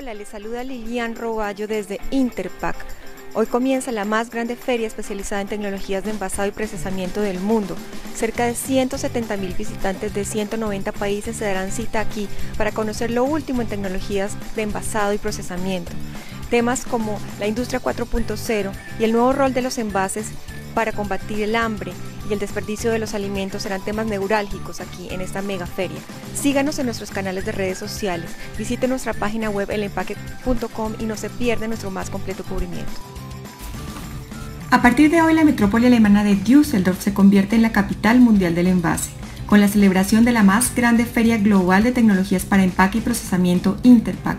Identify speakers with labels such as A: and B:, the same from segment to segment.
A: Hola, les saluda Lilian Roballo desde Interpack. Hoy comienza la más grande feria especializada en tecnologías de envasado y procesamiento del mundo. Cerca de 170 mil visitantes de 190 países se darán cita aquí para conocer lo último en tecnologías de envasado y procesamiento. Temas como la industria 4.0 y el nuevo rol de los envases para combatir el hambre y el desperdicio de los alimentos serán temas neurálgicos aquí en esta mega feria. Síganos en nuestros canales de redes sociales, visite nuestra página web elempaque.com y no se pierda nuestro más completo cubrimiento.
B: A partir de hoy la metrópoli alemana de Düsseldorf se convierte en la capital mundial del envase, con la celebración de la más grande feria global de tecnologías para empaque y procesamiento Interpack.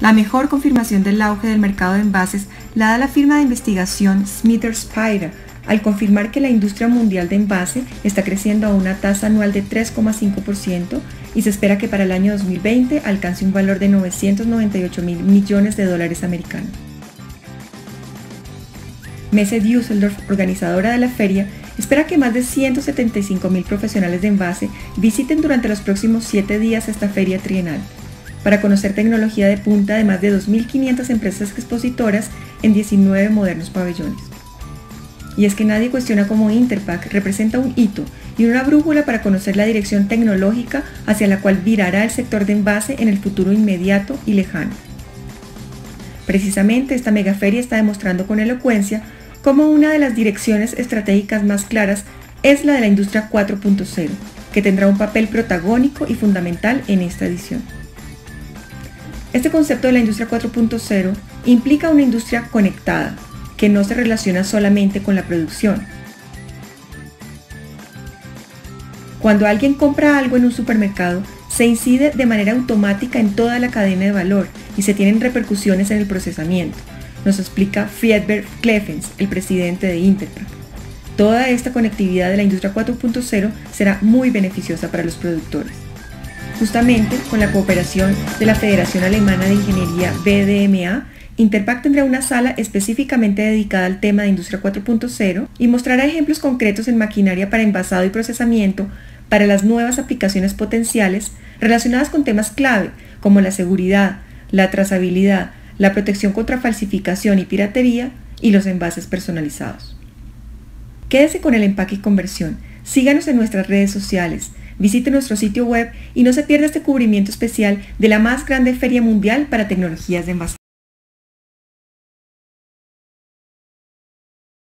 B: La mejor confirmación del auge del mercado de envases la da la firma de investigación Smithers Spire, al confirmar que la industria mundial de envase está creciendo a una tasa anual de 3,5% y se espera que para el año 2020 alcance un valor de 998 mil millones de dólares americanos. Messe Düsseldorf, organizadora de la feria, espera que más de 175 mil profesionales de envase visiten durante los próximos 7 días esta feria trienal para conocer tecnología de punta de más de 2.500 empresas expositoras en 19 modernos pabellones y es que nadie cuestiona cómo Interpack representa un hito y una brújula para conocer la dirección tecnológica hacia la cual virará el sector de envase en el futuro inmediato y lejano. Precisamente esta megaferia está demostrando con elocuencia cómo una de las direcciones estratégicas más claras es la de la industria 4.0, que tendrá un papel protagónico y fundamental en esta edición. Este concepto de la industria 4.0 implica una industria conectada, que no se relaciona solamente con la producción. Cuando alguien compra algo en un supermercado, se incide de manera automática en toda la cadena de valor y se tienen repercusiones en el procesamiento, nos explica Friedberg Kleffens, el presidente de Interpack. Toda esta conectividad de la industria 4.0 será muy beneficiosa para los productores. Justamente con la cooperación de la Federación Alemana de Ingeniería BDMA, Interpack tendrá una sala específicamente dedicada al tema de Industria 4.0 y mostrará ejemplos concretos en maquinaria para envasado y procesamiento para las nuevas aplicaciones potenciales relacionadas con temas clave como la seguridad, la trazabilidad, la protección contra falsificación y piratería y los envases personalizados. Quédese con el empaque y conversión. Síganos en nuestras redes sociales. Visite nuestro sitio web y no se pierda este cubrimiento especial de la más grande feria mundial para tecnologías de envasado.